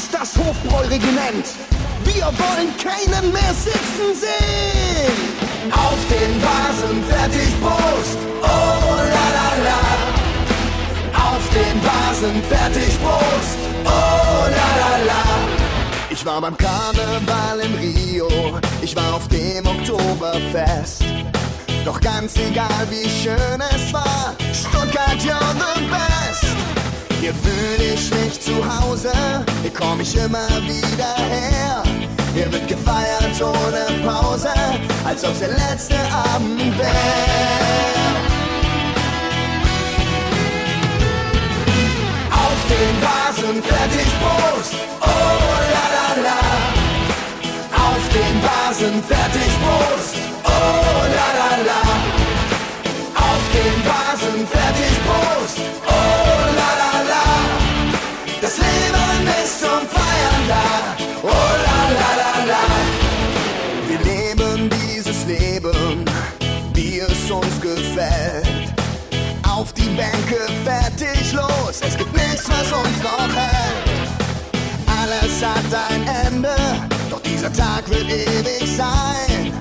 ist das Hofbräuregiment. Wir wollen keinen mehr sitzen sehen. Auf den Vasen fertig Prost, oh la la la. Auf den Vasen fertig Prost, oh la la la. Ich war beim Karneval in Rio, ich war auf dem Oktoberfest. Doch ganz egal wie schön es war, Stuttgart, you're the best. Hier fühle ich mich zu Hause, hier komm ich immer wieder her. Hier wird gefeiert ohne Pause, als ob's der letzte Abend wär. Auf den Vasen fertig Prost, oh la la la. Auf den Vasen fertig leben wie es uns gefällt. Auf die Bänke fertig los, es gibt nichts, was uns noch hält. Alles hat ein Ende, doch dieser Tag wird ewig sein.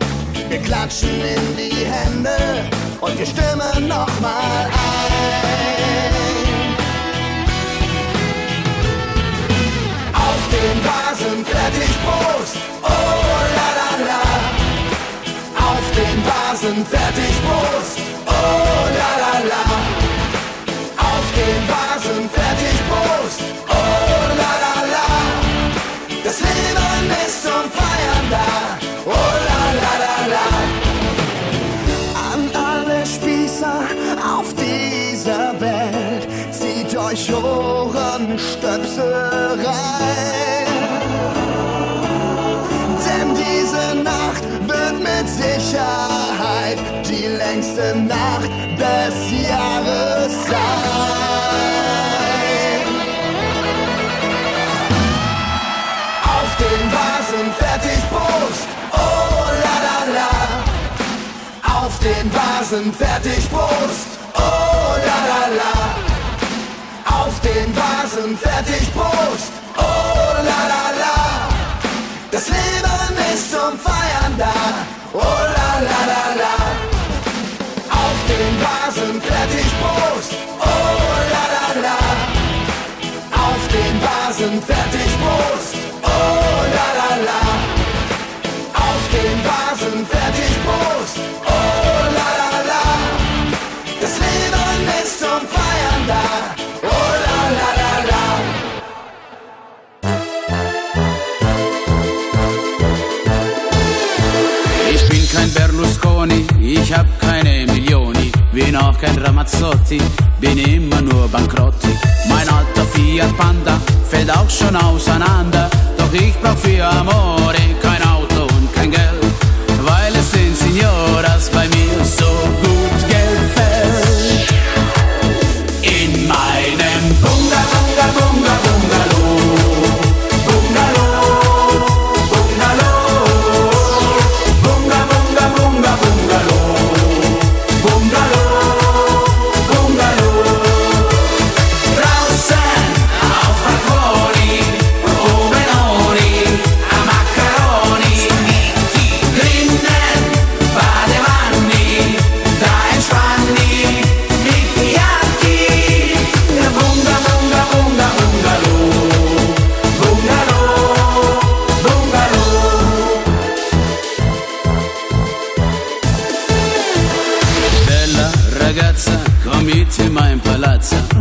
Wir klatschen in die Hände und wir stimmen nochmal ein. Auf den Vasen Ohrenstöpsel rein. Denn diese Nacht wird mit Sicherheit die längste Nacht des Jahres sein. Auf den Vasen fertig Prost, oh la la la. Auf den Vasen fertig Vasen fertig Prost, oh la la la. Das Leben ist zum Feiern da, oh la la la la. Auf den Vasen fertig Prost, kein Berlusconi, ich hab keine Millioni, bin auch kein Ramazzotti, bin immer nur Bankrotti. Mein alter Fiat Panda fällt auch schon auseinander, doch ich brauch für Amore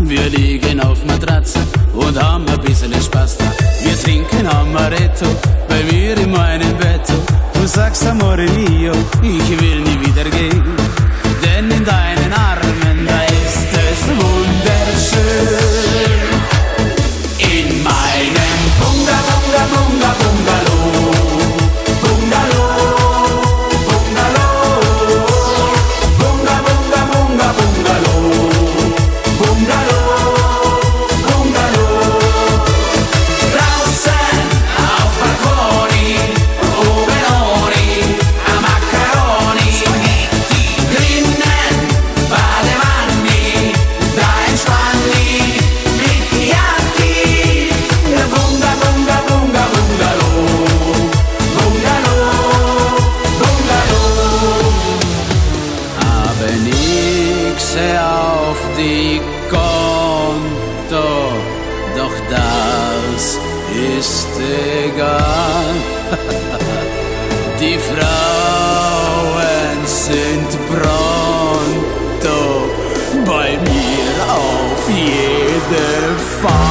Wir liegen auf Matratze und haben ein bisschen Spaß da. Wir trinken Amaretto bei mir in meinem Bett. Du sagst Amore mio, ich will nie wieder gehen. Die Frauen sind pronto bei mir auf jeden Fall.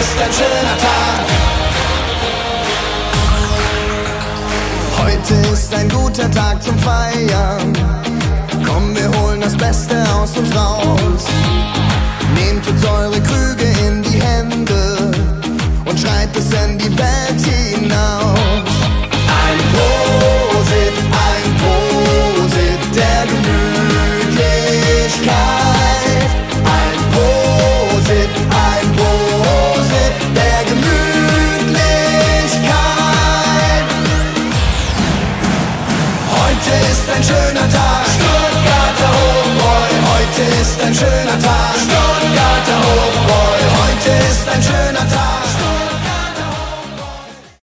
Ist ein schöner Tag. Heute ist ein guter Tag zum Feiern. Komm, wir holen das Beste aus uns raus. Nehmt uns eure Krüge ist ein schöner Tag. Stuttgarter Homeboy, heute ist ein schöner Tag.